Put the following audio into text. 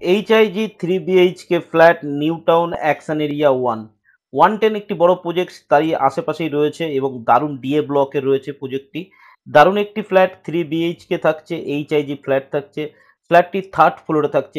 HIG three BHK flat New Town action area one one ten একটি বড় project তারই আশেপাশেই রয়েছে এবং দারুণ ডিএ ব্লকে রয়েছে প্রজেক্টটি দারুণ একটি ফ্ল্যাট থ্রি বিএইচকে থাকছে এইচআইজি ফ্ল্যাট থাকছে ফ্ল্যাটটি থার্ড ফ্লোরে থাকছে।